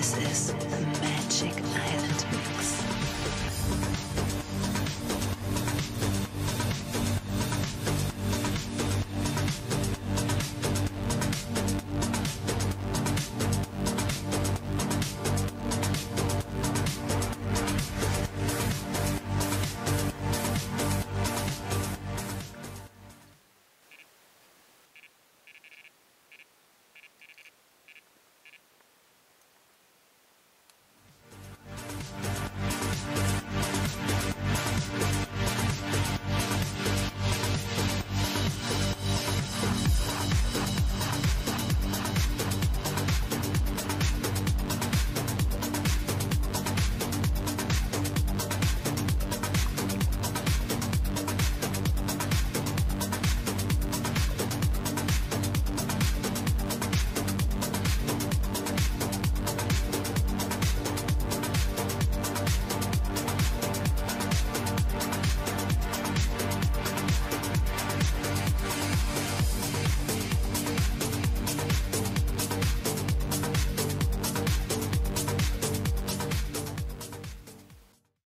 This is Magic Island.